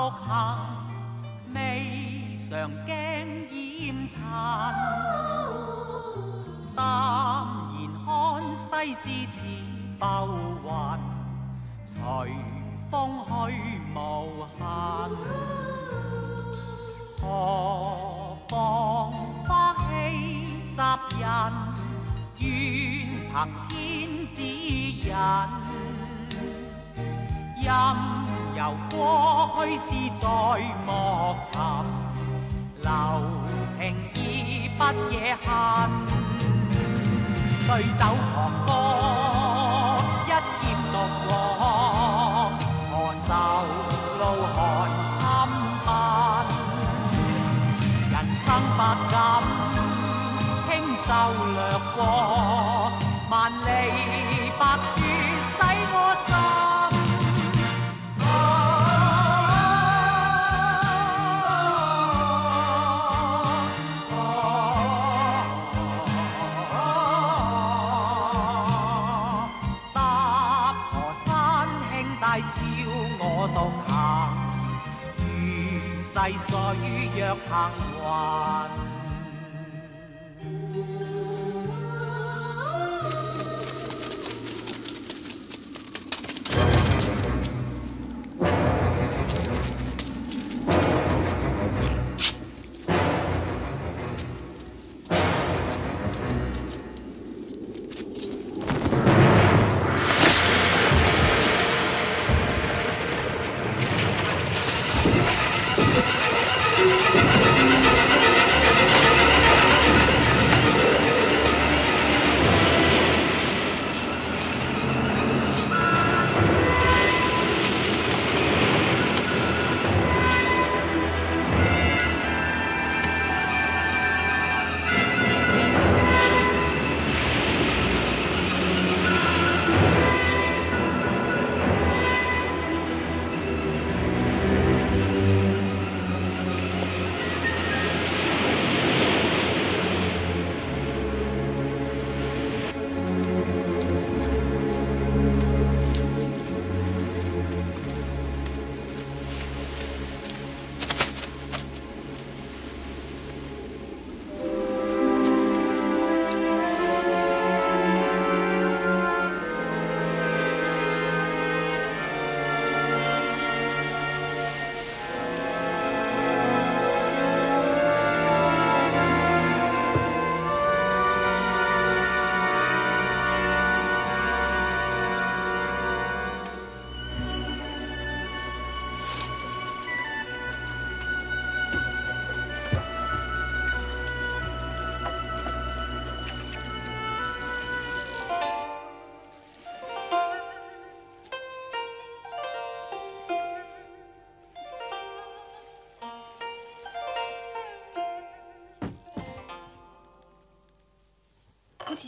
獨行，未尝驚艷塵。淡然看世事似浮雲，隨風去無痕。何妨花氣襲人，願憑天指引。任由過去事在莫尋，留情意不惹恨。對酒狂歌，一劍獨往，何愁路寒侵笨？人生百感輕舟掠過，如逝水若行。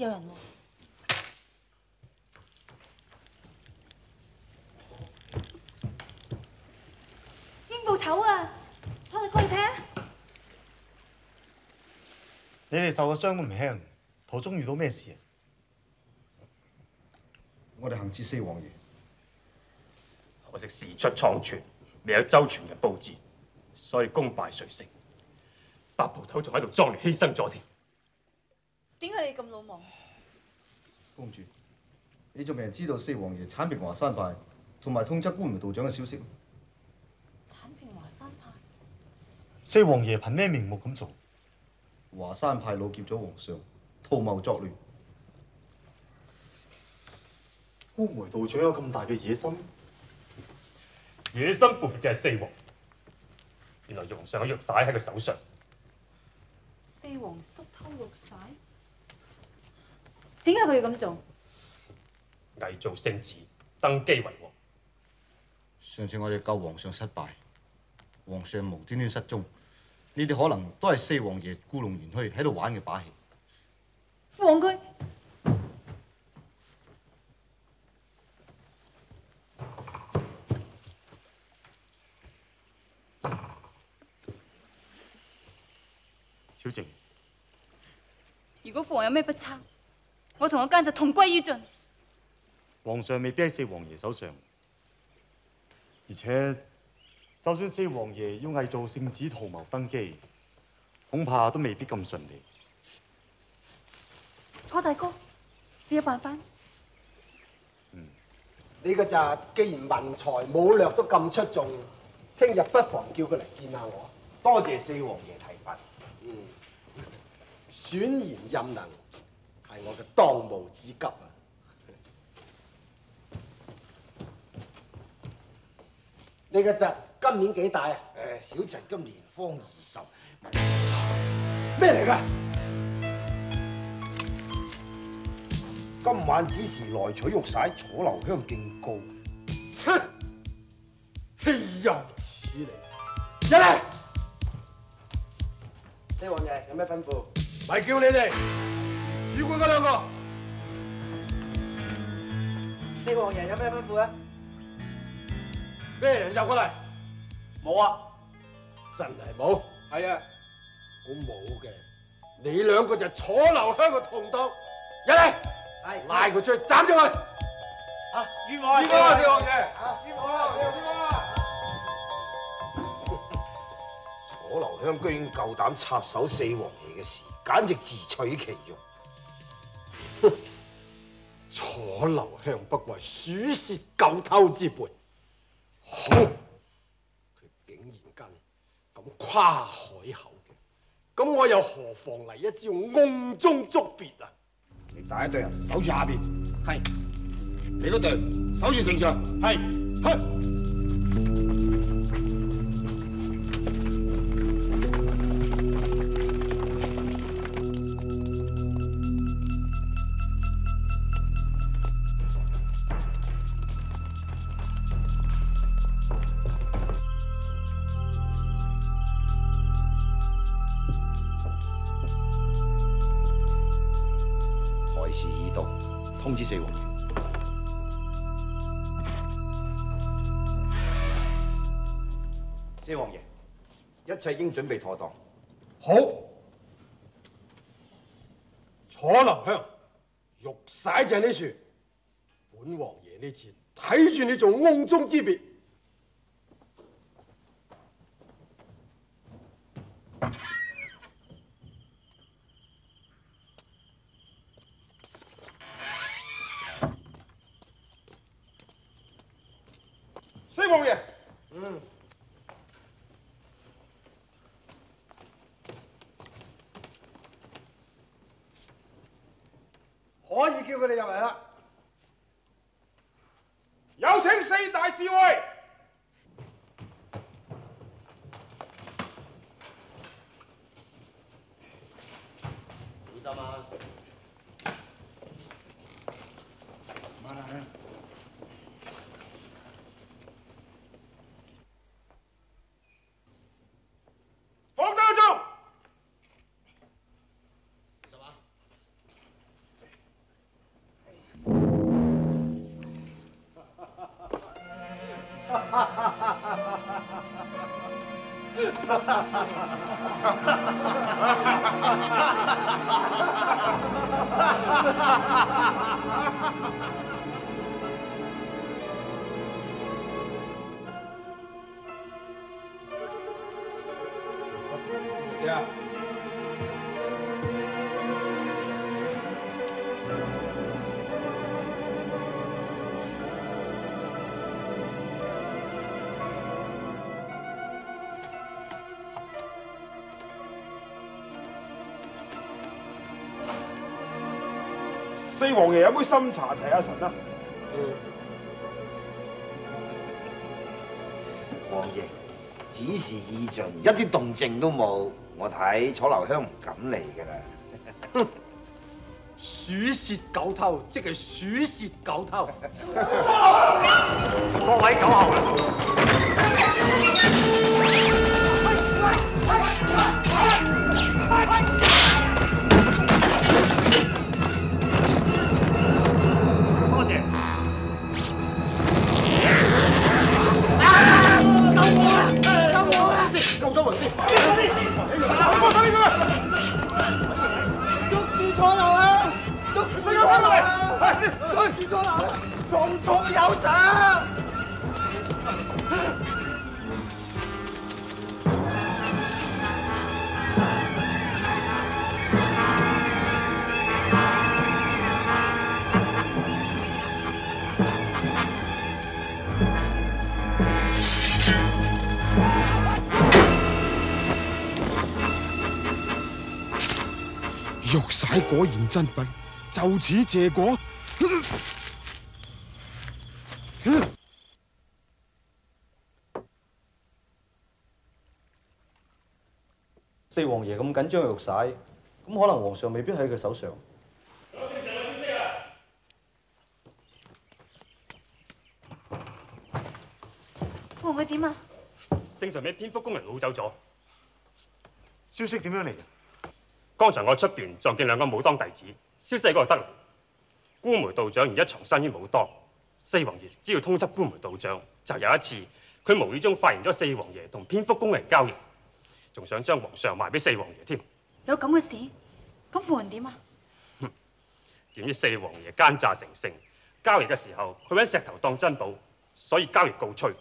有人喎。英部頭啊！我哋過嚟睇下。你哋受嘅傷都唔輕，途中遇到咩事啊？我哋行至四王爺，可惜事出倉促，未有周全嘅佈置，所以功敗垂成。白袍頭仲喺度壯烈犧牲咗添。點解你咁魯莽？公主，你仲未人知道四王爺剷平華山派同埋通緝官梅道長嘅消息？剷平華山派，四王爺憑咩名目咁做？華山派老劫咗皇上，圖謀作亂。官梅道長有咁大嘅野心？野心勃勃嘅係四王，原來皇上嘅玉璽喺佢手上。四王叔偷玉璽，點解佢要咁做？偽造聖旨，登基為王。上次我哋救皇上失敗，皇上無端端失蹤，呢啲可能都係四王爺故弄玄虛喺度玩嘅把戲。放佢！小靜，如果父王有咩不測，我同我奸就同歸於盡。皇上未必喺四王爺手上，而且就算四王爺要偽造聖旨圖謀登基，恐怕都未必咁順利。楚大哥，你有辦法？嗯你個侄既然文才武略都咁出眾，聽日不妨叫佢嚟見下我。多謝四王爺提拔。嗯，選賢任能係我嘅當務之急啊！你個侄今年幾大啊？誒，小侄今年方二十，咩嚟㗎？今晚只是來取玉璽，楚留香敬告。哼！豈有此理！入嚟！呢王爺有咩吩咐？咪叫你哋主管嗰兩個。四王爺有咩吩咐啊？咩人入过嚟？冇啊！真係冇。係啊，我冇嘅，你兩個就係楚留香嘅同黨，入嚟，系拉佢出去斬咗佢。啊，冤枉啊！冤枉啊！四王爺，冤枉啊！冤枉啊！楚留香居然夠膽插手四王爺嘅事，簡直自取其辱。楚留香不過係鼠竊狗偷之輩，好，佢竟然間咁跨海口嘅，咁我又何妨嚟一招瓮中捉鱉啊？你帶一隊人守住下邊，係你嗰队守住城牆。係，去。切應準備妥當。好。楚留香，玉璽就係呢處，本王爺呢次睇住你做甕中之鱉。呀！四王爺有杯深茶提下神啦。王爺，指示已盡，一啲動靜都冇，我睇楚留香唔敢嚟㗎啦。鼠竊狗偷，即係鼠竊狗偷。各位狗後，哎，见咗，重重有赏。玉玺果然真品，就此谢过。四王爺咁緊張玉璽，咁可能皇上未必喺佢手上。會唔會點啊？聖上俾蝙蝠工人擄走咗。消息點樣嚟嘅？剛才我出邊撞見兩個武當弟子，消息喺嗰度得嚟。孤梅道長而家藏身于武當，四王爺只要通緝孤梅道長，就有一次佢無意中發現咗四王爺同蝙蝠工人交易，仲想將皇上賣俾四王爺添。有咁嘅事？咁婦人點啊？點知四王爺奸詐成性，交易嘅時候佢揾石頭當珍寶，所以交易告吹。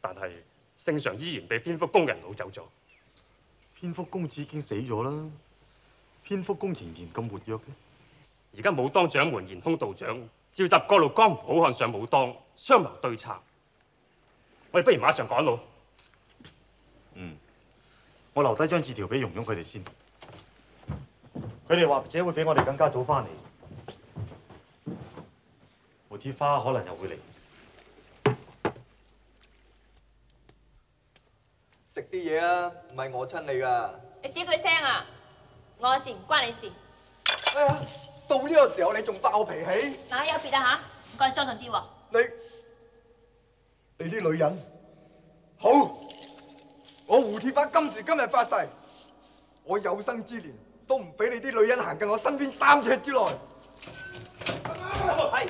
但係聖上依然被蝙蝠工人擄走咗。蝙蝠公子已經死咗啦，蝙蝠公仍然咁活躍嘅。而家武當掌門賢空道長召集各路江湖好漢上武當，商謀對策。我哋不如馬上趕路。嗯，我留低張字條俾蓉蓉佢哋先，佢哋或者會比我哋更加早翻嚟。胡鐵花可能又會嚟。食啲嘢啊，唔係我親你噶。你少句聲啊！我嘅事唔關你事。哎呀，到呢個時候你仲發我脾氣？嗱，有別啊吓，唔該裝順啲喎。你你啲女人，好，我胡鐵花今時今日發誓，我有生之年都唔俾你啲女人行近我身邊三尺之內。係。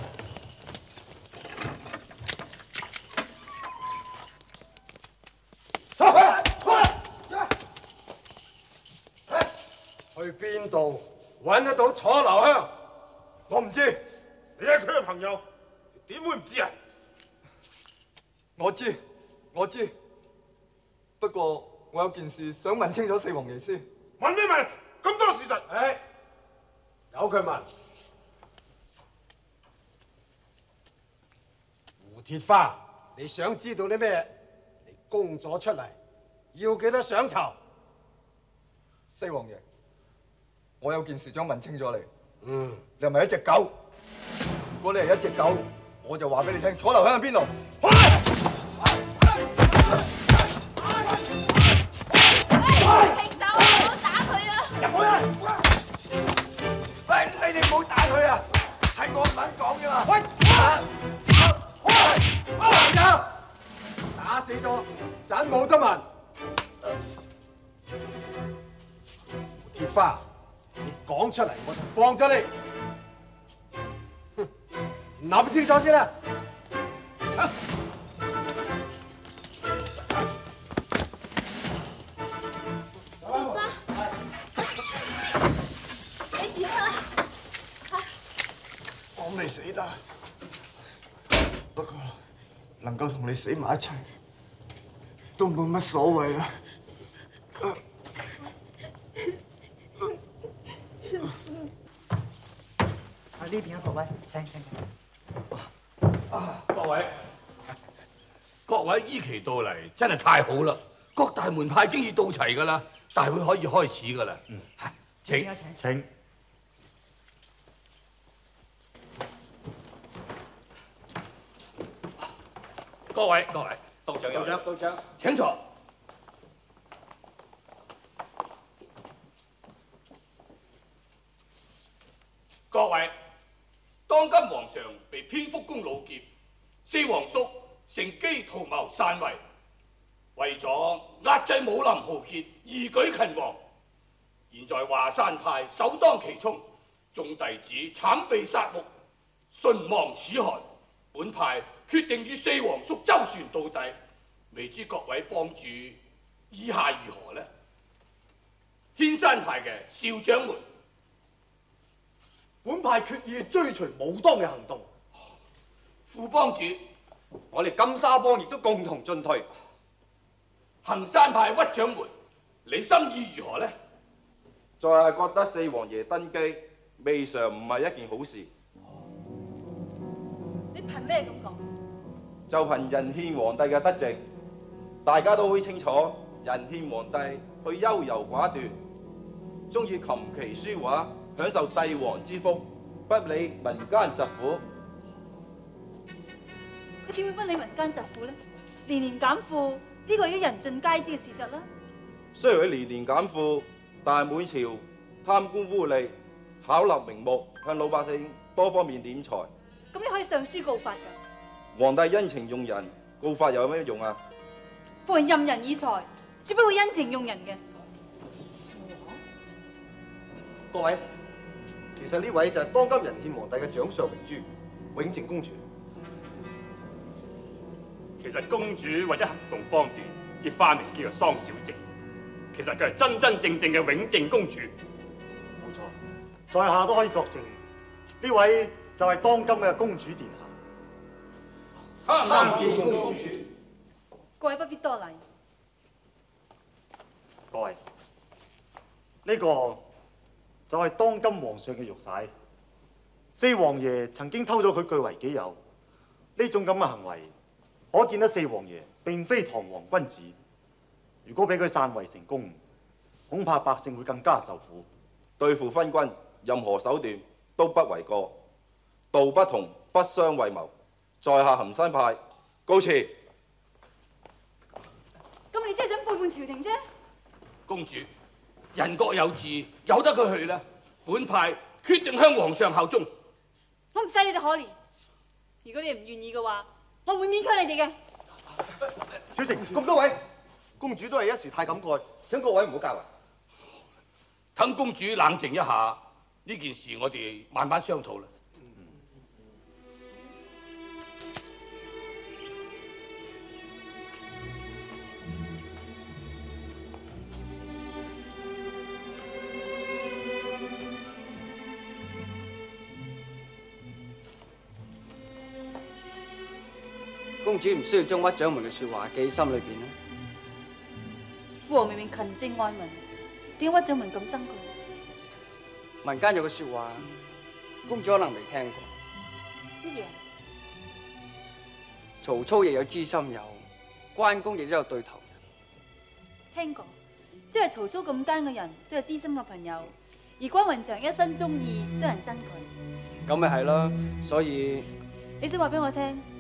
去邊度揾得到楚留香？我唔知。你係佢嘅朋友，點會唔知啊？我知，我知。不過我有件事想問清楚四王爺先。問咩問？咁多事實，唉，由佢問。胡鐵花，你想知道啲咩？你供咗出嚟，要幾多賞酬？四王爺，我有件事想問清楚你。嗯，你係咪一隻狗？如果你係一隻狗，我就話俾你聽，楚留香喺邊度。佢啊！系我唔肯講嘅嘛。喂，打死咗，盞冇得問。胡鐵花，你講出嚟我就放咗你。哼，諗清楚先啦。得，不過能夠同你死埋一齊，都冇乜所謂啦。啊呢邊啊，各位，請請。各位，各位依期到嚟真係太好啦！各大門派經已到齊㗎啦，大會可以開始㗎啦。嗯，請請。各位各位，道長道長道長，請坐。各位，當今皇上被蝙蝠公老劫，四皇叔乘機圖謀篡位，為咗壓制武林豪傑，義舉勤王。現在華山派首當其衝，眾弟子慘被殺戮，唇亡齒寒。本派決定與四皇叔周旋到底，未知各位幫主意下如何呢？天山派嘅少掌門。本派決意追隨武當嘅行動。副幫主，我哋金沙幫亦都共同進退。衡山派屈掌門，你心意如何呢？在下覺得四王爺登基未嘗唔係一件好事，你憑咩咁講？就憑仁憲皇帝嘅德政，大家都好清楚，仁憲皇帝佢優柔寡斷，中意琴棋書畫，享受帝王之福，不理民間疾苦。佢點會不理民間疾苦呢？年年減負，呢個已經人盡皆知嘅事實啦。雖然佢年年減負，但係每朝貪官污吏，巧立名目，向老百姓多方面斂財。咁你可以上書告發㗎。皇帝恩情用人，告發又有咩用啊？父王任人以才，絕不會恩情用人嘅。各位，其实呢位就系当今仁獻皇帝嘅掌上明珠永靖公主。其实公主為咗行动方便，至花名叫做桑小姐。其实佢系真真正正嘅永靖公主。冇错，在下都可以作证，呢位就系当今嘅公主殿下。參見公主。各位不必多礼。各位，呢、個就係當今皇上嘅玉璽。四王爺曾經偷咗佢據為己有，呢種咁嘅行為，可見得四王爺並非堂皇君子。如果俾佢散位成功，恐怕百姓會更加受苦。對付昏君，任何手段都不為過。道不同，不相為謀。在下含山派告辞。咁你即係想背叛朝廷啫？公主，人各有志，由得佢去啦。本派決定向皇上效忠。我唔使你哋可憐。如果你哋唔願意嘅話，我唔會勉強你哋嘅。小靜，咁多位，公主都係一時太感慨，請各位唔好介懷。等公主冷靜一下，呢件事我哋慢慢商討啦。公主唔需要將屈掌門嘅説話記喺心裏邊啦。父王明明勤政愛民，點解屈掌門咁憎佢？民間有個説話，公主可能未聽過。乜嘢？曹操亦有知心友，關公亦都有對頭人。聽過，即係曹操咁奸嘅人都有知心嘅朋友，而關雲長一生中意，都有人憎佢。咁咪係咯，所以你想話俾我聽，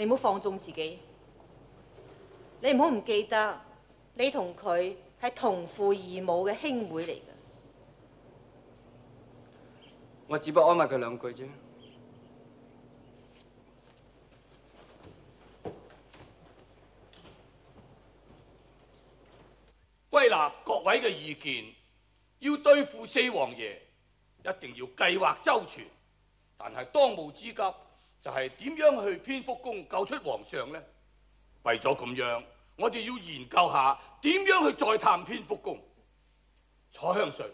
你唔好放縱自己，你唔好唔記得，你同佢係同父異母嘅兄妹嚟嘅。我只不過安慰佢兩句啫。歸納各位嘅意見，要對付四皇爺，一定要計劃周全。但係當務之急就係點樣去蝙蝠宮救出皇上呢？為咗咁樣，我哋要研究下點樣去再探蝙蝠宮。楚香瑞，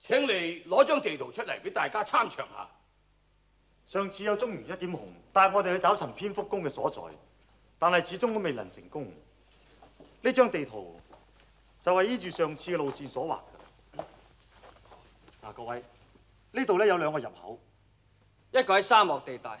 請你攞張地圖出嚟俾大家參詳下。上次有中原一點紅帶我哋去找尋蝙蝠宮嘅所在，但係始終都未能成功。呢張地圖就係依住上次嘅路線所畫嘅。嗱，各位，呢度咧有兩個入口，一個喺沙漠地帶，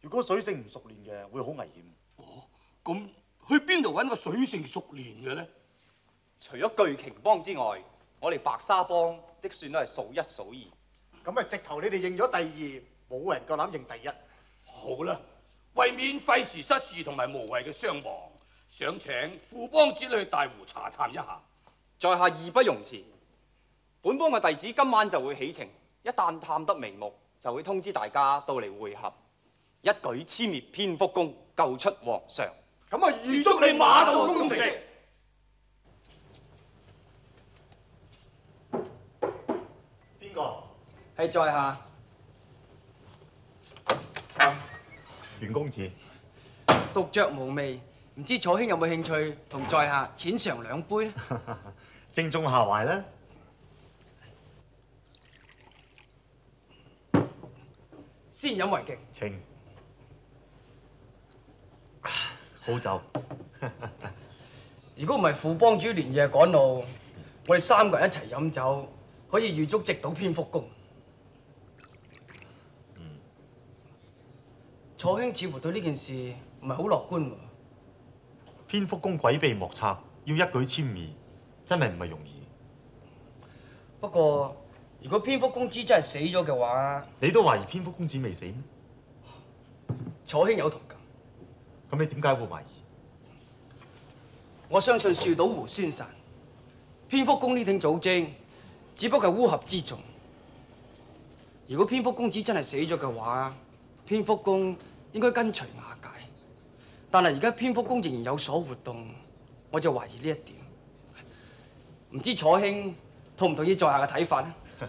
如果水性唔熟练嘅，會好危險。咁去邊度揾個水性熟練嘅咧？除咗巨鯨幫之外，我哋白沙幫的算都係數一數二。咁啊，直頭你哋認咗第二，冇人夠膽認第一。好啦，為免費時失事同埋無謂嘅傷亡，想請富邦子女去大湖查探一下。在下義不容辭。本幫嘅弟子今晚就會起程，一旦探得眉目，就會通知大家到嚟會合，一舉殲滅蝙蝠宮，救出皇上。咁啊，預祝你馬到功成。邊個？係在下。袁公子，獨酌無味，唔知楚兄有冇興趣同在下淺嘗兩杯呢？正中下懷啦。先飲為敬。請。好酒。如果唔係副幫主連夜趕路，我哋三個人一齊飲酒，可以預足直到蝙蝠宮。楚兄似乎對呢件事唔係好樂觀喎。蝙蝠宮詭秘莫測，要一舉殲滅，真係唔係容易。不過，如果蝙蝠公子真係死咗嘅話，你都懷疑蝙蝠公子未死咩？楚兄有同感。咁你點解會懷疑？我相信樹倒猢宣散，蝙蝠公呢挺組織只不過係烏合之眾。如果蝙蝠公子真係死咗嘅話，蝙蝠公應該跟隨瓦解。但係而家蝙蝠公仍然有所活動，我就懷疑呢一點。唔知楚兄同唔同意在下嘅睇法呢？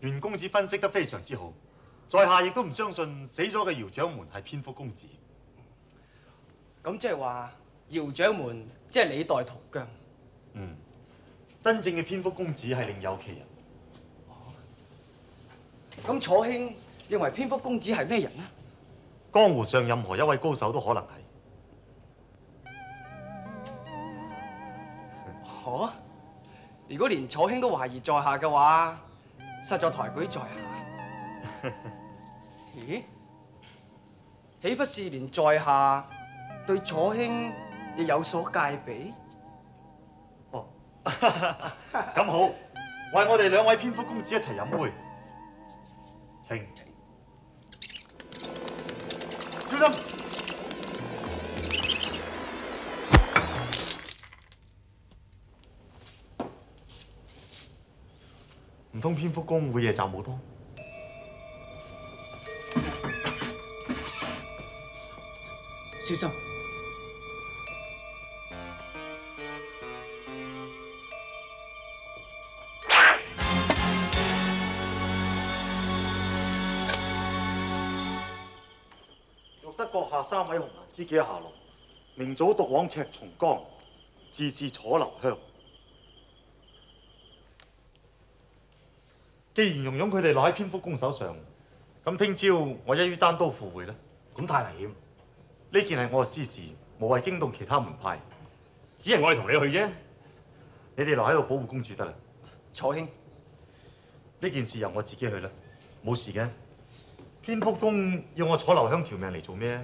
袁公子分析得非常之好，在下亦都唔相信死咗嘅姚掌門係蝙蝠公子。咁即係話姚掌門即係李代桃僵。嗯，真正嘅蝙蝠公子係另有其人。咁楚兄認為蝙蝠公子係咩人呢？江湖上任何一位高手都可能係。嚇、如果連楚兄都懷疑在下嘅話，實在抬舉在下。咦？岂不是連在下對楚兄亦有所戒備？咁好，為我哋兩位蝙蝠公子一齊飲杯。請。小心！唔通蝙蝠公會夜襲武當？小心！閣下三位紅顏知己下落，明早獨往赤松江，自是楚留香。既然容容佢哋落喺蝙蝠公手上，咁聽朝我一於單刀赴會呢？咁太危險。呢件係我嘅私事，無謂驚動其他門派。只係我哋同你去啫。你哋留喺度保護公主得啦。楚兄，呢件事由我自己去啦，冇事嘅。蝙蝠宮要我坐留香條命嚟做咩？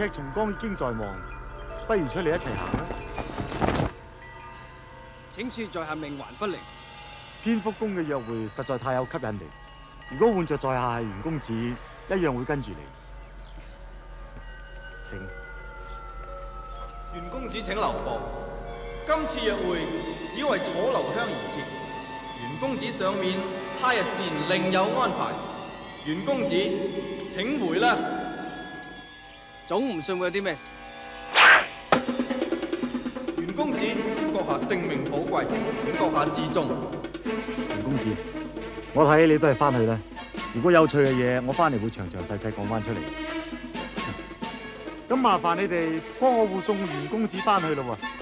赤松江已經在望，不如出嚟一齊行啦。請恕在下命还不灵。蝙蝠宮嘅約會實在太有吸引力，如果換着在下係袁公子，一樣會跟住你。請。袁公子請留步。今次約會只為楚留香而設，袁公子上面他日自然另有安排。袁公子請回啦。總唔信會有啲咩事。袁公子，阁下性命寶貴，請閣下自重。袁公子，我睇你都係翻去啦。如果有趣嘅嘢，我翻嚟會詳詳細細講翻出嚟。咁麻煩你哋幫我護送袁公子翻去咯喎。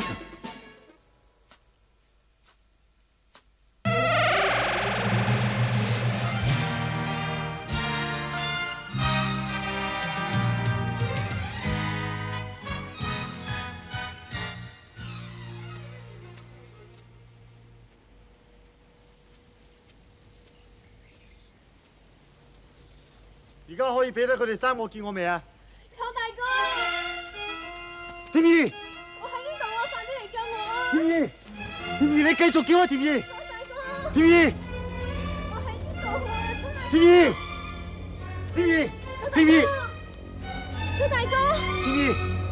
以俾得佢哋三個見我未啊？楚大哥，甜兒，我喺呢度啊，快啲嚟救我啊！甜兒，甜兒，你繼續叫啊，甜兒，甜兒，我喺呢度啊，甜兒，甜兒，甜兒，楚大哥，甜兒，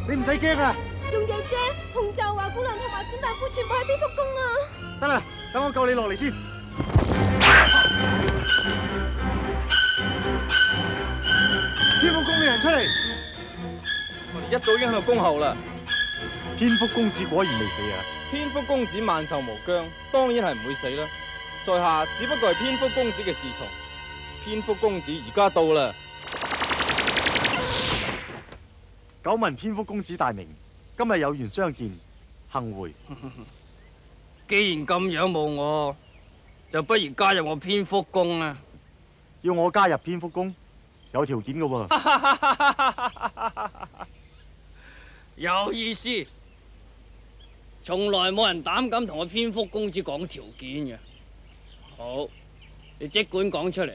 你唔使驚啊！容姐姐、紅袖華姑娘同埋潘大夫全部喺蝙蝠宮啊！得啦，等我救你落嚟先。人出嚟！我哋一早已經喺度恭候啦。蝙蝠公子果然未死啊！蝙蝠公子萬壽無疆，當然係唔會死啦。在下只不過係蝙蝠公子嘅侍從。蝙蝠公子而家到啦。久聞蝙蝠公子大名，今日有緣相見，幸會。既然咁仰慕我，就不如加入我蝙蝠宮啊！要我加入蝙蝠宮，有條件嘅喎。有意思，從來冇人膽敢同我蝙蝠公子講條件嘅。好，你即管講出嚟。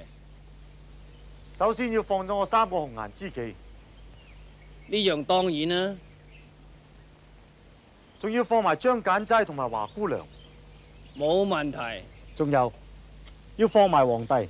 首先要放咗我三個紅顏知己，呢樣當然啦。仲要放埋張簡齋同埋華姑娘，冇問題。仲有要放埋皇帝。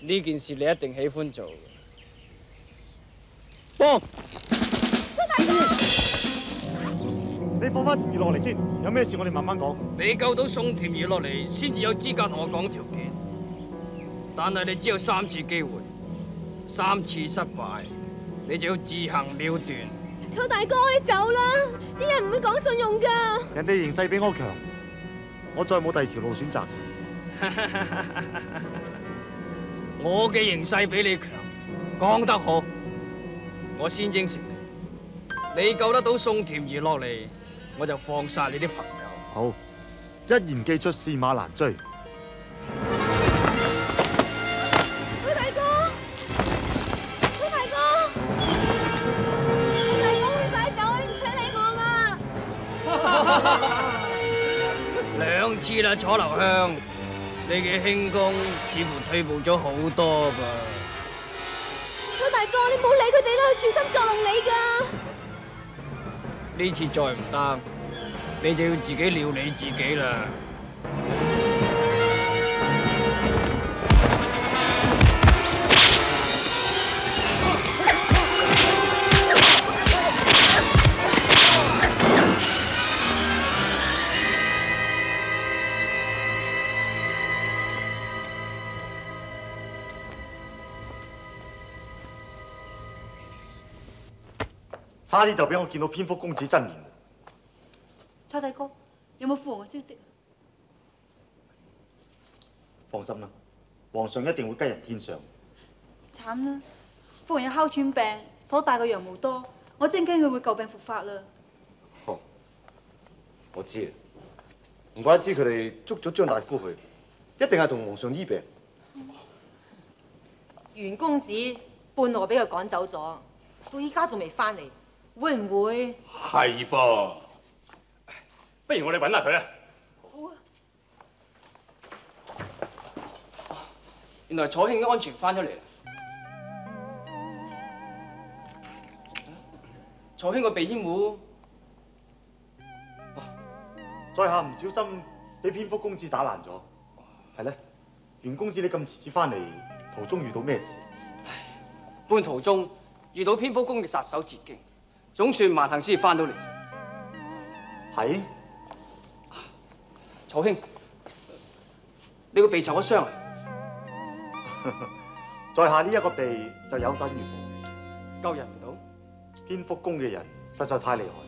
呢件事你一定喜歡做嘅。幫，你放翻甜兒落嚟先，有咩事我哋慢慢講。你救到宋甜兒落嚟，先至有資格同我講條件。但係你只有三次機會，三次失敗，你就要自行了斷。楚大哥，你走啦！啲人唔會講信用噶。人哋形勢比我強，我再冇第二條路選擇。我嘅形勢比你強，講得好，我先應承你。你救得到宋甜兒落嚟，我就放晒你啲朋友。好，一言既出，駟馬難追。楚大哥，楚大哥，楚大哥，你快走啊！你唔使理我嘛。兩次啦，楚留香，你嘅輕功似乎退步咗好多噃。老大哥，你唔好理佢哋啦，佢全心作弄你噶。呢次再唔得，你就要自己料理自己啦。差啲就俾我見到蝙蝠公子真面目。楚大哥，有冇父王嘅消息？放心啦，皇上一定會吉人天相。慘啦，父王有哮喘病，所帶嘅羊毛多，我正驚佢會舊病復發啦。我知啊，唔怪得知佢哋捉咗張大夫去，一定係同皇上醫病。袁公子半路俾佢趕走咗，到依家仲未翻嚟，會唔會？係噃，不如我哋揾下佢啊！好啊原來楚慶安全翻咗嚟。楚慶個鼻煙壺，在下唔小心俾蝙蝠公子打爛咗，係咧。袁公子你咁遲至翻嚟，途中遇到咩事？唉半途中遇到蝙蝠公嘅殺手截擊，總算萬幸先翻到嚟。係？曹兄，你个鼻受咗傷啊？在下呢一個鼻就有等於無，救人唔到。蝙蝠宮嘅人實在太厲害。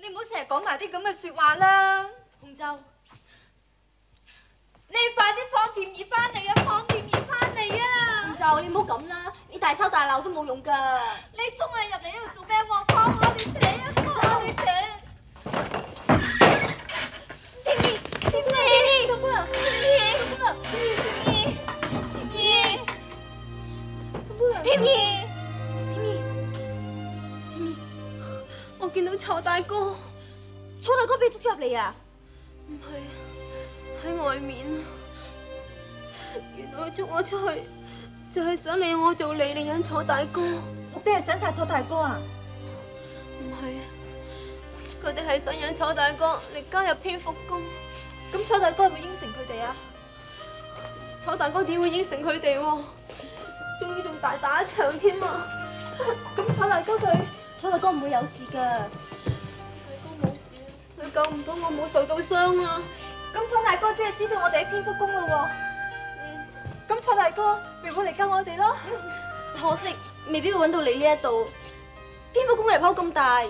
你唔好成日講埋啲咁嘅説話啦，紅州。你快啲放甜兒翻嚟啊！放甜兒翻嚟啊！紅州，你唔好咁啦，你大吵大鬧都冇用㗎。你中意入嚟呢度做咩喎？放我哋扯啊！放我哋扯！甜兒，甜兒，宋姑娘，甜兒，宋姑娘，甜兒，甜兒，宋姑娘，甜兒，見到楚大哥，楚大哥俾捉咗入嚟啊！唔係喺外面啊！原來佢捉我出去，就係想利用我做理利人楚大哥。目的係想殺楚大哥啊！唔係啊，佢哋係想引楚大哥嚟加入蝙蝠宮。咁楚大哥會唔會應承佢哋啊？楚大哥點會應承佢哋喎？仲要仲大打一場添啊！咁楚大哥佢，楚大哥唔會有事㗎。大哥冇事啊，佢救唔到我，冇受到傷啊！咁楚大哥即係知道我哋喺蝙蝠宮咯喎。咁楚大哥咪會嚟救我哋咯？可惜未必會揾到你呢一度。蝙蝠宮入口咁大，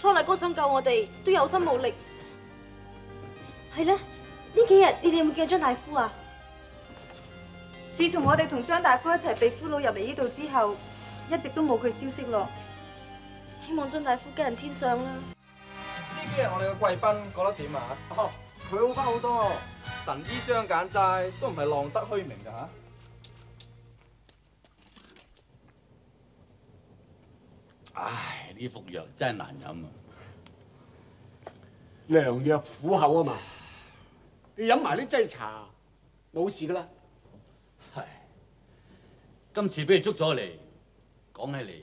楚大哥想救我哋都有心無力。係咧，呢幾日你哋有冇見到張大夫啊？自從我哋同張大夫一齊被俘虜入嚟呢度之後，一直都冇佢消息咯。希望張大夫吉人天相啦。呢幾日我哋嘅貴賓覺得點啊？哦，佢好翻好多。神醫張簡齋都唔係浪得虛名㗎嚇。唉，呢副藥真係難飲啊！良藥苦口啊嘛，你飲埋啲劑茶冇事噶啦。今次俾你捉咗嚟，講起嚟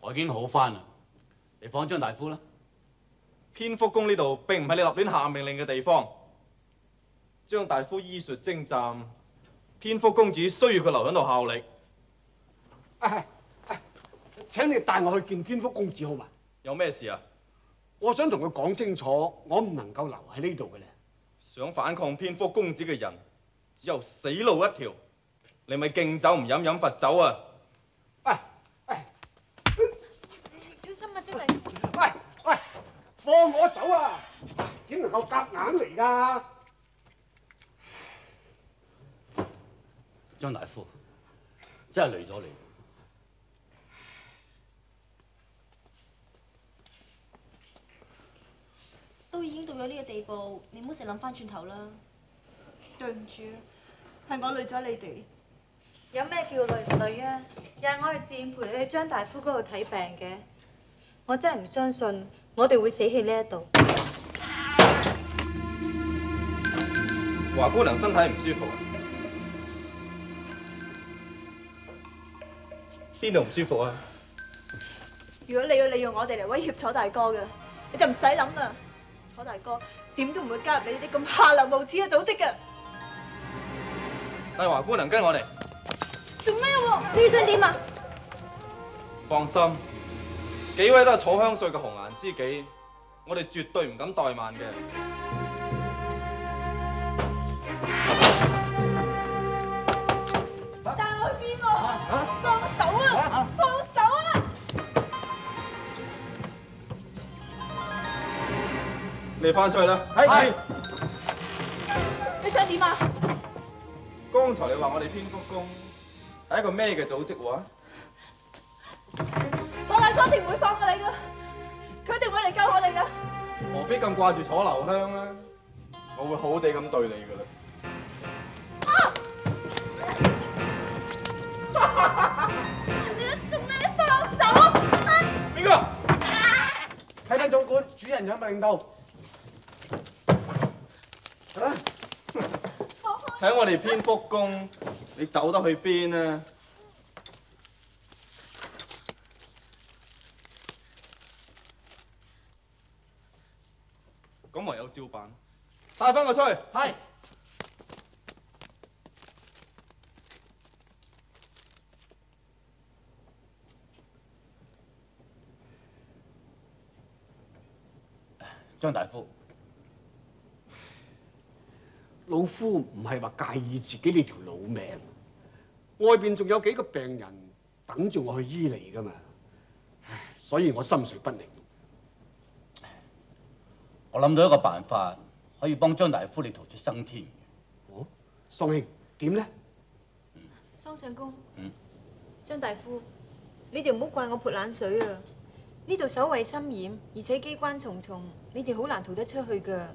我已經好翻啦，你放張大夫啦。蝙蝠宮呢度並唔係你立亂下命令嘅地方。張大夫醫術精湛，蝙蝠公主需要佢留喺度效力。誒誒，請你帶我去見蝙蝠公子好嘛？有咩事啊？我想同佢講清楚，我唔能夠留喺呢度嘅咧。想反抗蝙蝠公子嘅人，只有死路一條。你咪敬酒唔飲，飲罰酒啊！小心啊，精靈！喂喂，放我走啊！點能夠夾硬嚟㗎？張大夫真係累咗你。都已經到咗呢個地步，你唔好成日諗翻轉頭啦。對唔住，係我累咗你哋。有咩叫累唔累啊？又係我係自願陪你去張大夫嗰度睇病嘅。我真係唔相信我哋會死喺呢一度。華姑娘身體唔舒服啊？邊度唔舒服啊？如果你要利用我哋嚟威脅楚大哥嘅，你就唔使諗啦。楚大哥點都唔會加入你呢啲咁下流無恥嘅組織嘅。帶華姑娘跟我嚟。做咩喎？你想點啊？放心，幾位都係楚香歲嘅紅顏知己，我哋絕對唔敢怠慢嘅。帶我去邊喎？放手啊！放手啊！你翻出去啦。係。你想點啊？剛才你話我哋蝙蝠宮係一個咩嘅組織一定唔會放過你噶，佢一定會嚟救我哋噶。何必咁掛住楚留香咧？我會好好地咁對你噶啦。你做咩？你放手啊！邊個？睇睇總管，主人有命到。喺我哋蝙蝠宮，你走得去邊啊？咁唯有照辦，帶翻佢出去。係。張大夫，老夫唔係話介意自己呢條老命，外邊仲有幾個病人等住我去醫你噶嘛，所以我心水不寧。我諗到一個辦法，可以幫張大夫你逃出生天。哦，宋兄點咧？桑相公，嗯張大夫，你哋唔好怪我潑冷水啊！呢度守衛森嚴，而且機關重重，你哋好難逃得出去噶。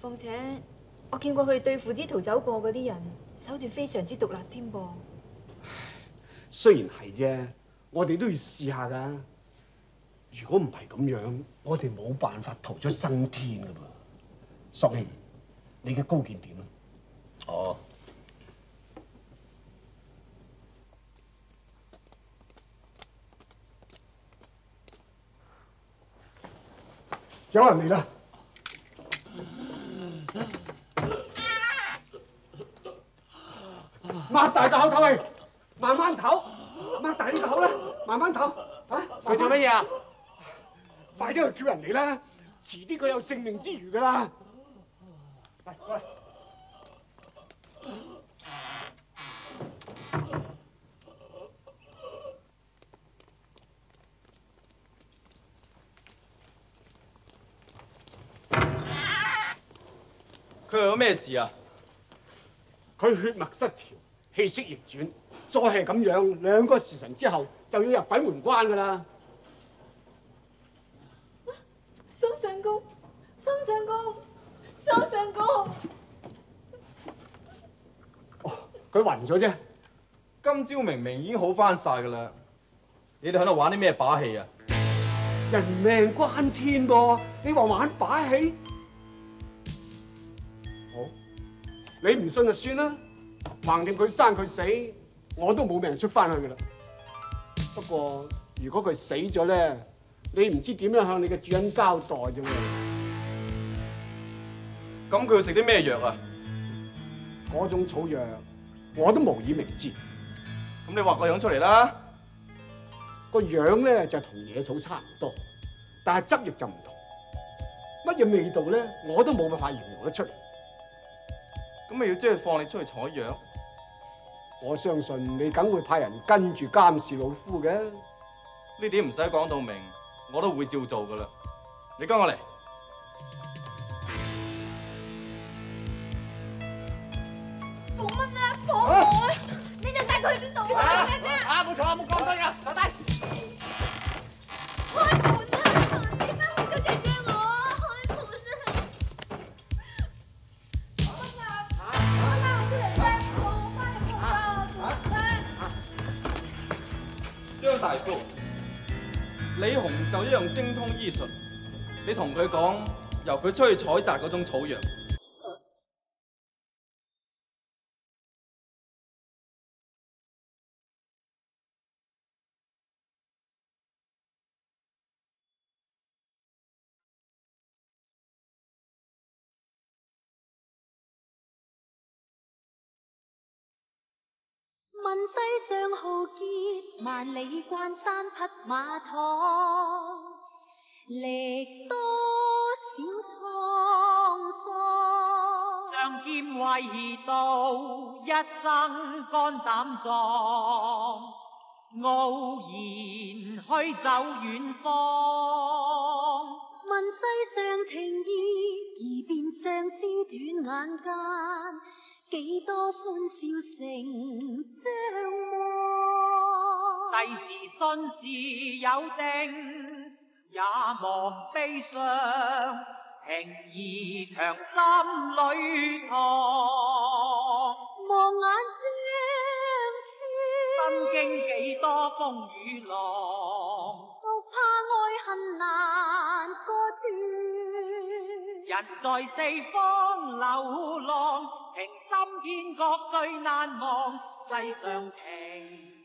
況且我見過佢哋對付啲逃走過嗰啲人，手段非常之毒辣添噃。雖然係啫，我哋都要試下噶。如果唔係咁樣，我哋冇辦法逃出生天噶噃。桑兄，你嘅高見點啊？哦，有人嚟啦！擘大個口唞氣，慢慢唞，擘大呢個口啦，慢慢唞。啊！佢做乜嘢啊？快啲去叫人嚟啦！遲啲佢有性命之餘噶啦。嚟，過嚟。佢有咩事啊？佢血脈失調，氣息逆轉，再係咁樣，兩個時辰之後就要入鬼門關噶啦。桑相公，桑相公，桑相公，佢暈咗啫。今朝明明已經好翻晒噶啦，你哋喺度玩啲咩把戲啊？人命關天噃，你話玩把戲？好，你唔信就算啦，橫掂佢生佢死，我都冇命出翻去噶啦。不過如果佢死咗咧，你唔知點樣向你嘅主人交代啫喎。咁佢要食啲咩藥啊？嗰種草藥我都無以明知。咁你畫個樣出嚟啦。個樣咧就同野草差唔多，但係汁液就唔同。乜嘢味道咧，我都冇辦法形容得出嚟。咁咪要即係放你出去採藥？我相信你梗會派人跟住監視老夫嘅。呢點唔使講到明，我都會照做噶啦。你跟我嚟。啊？啊，冇錯啊，冇講錯啊，坐低。開門啊！點解會咁樣嘅我？開門啊！我拉我出嚟啫，我翻入屋啦，做咩？張大夫，李紅就一樣精通醫術，你同佢講，由佢出去採摘嗰種草藥。問世上豪傑，萬里關山匹馬闖，歷多少滄桑。仗劍為道，一生肝膽壯，傲然去走遠方。問世上情義，而變相思短眼間，幾多欢笑成將望。世事信是有定，也莫悲伤，情义长心里藏。望眼将穿，心经几多风雨浪，独怕爱恨難割斷。人在四方流浪，情深天各最难忘，世上情。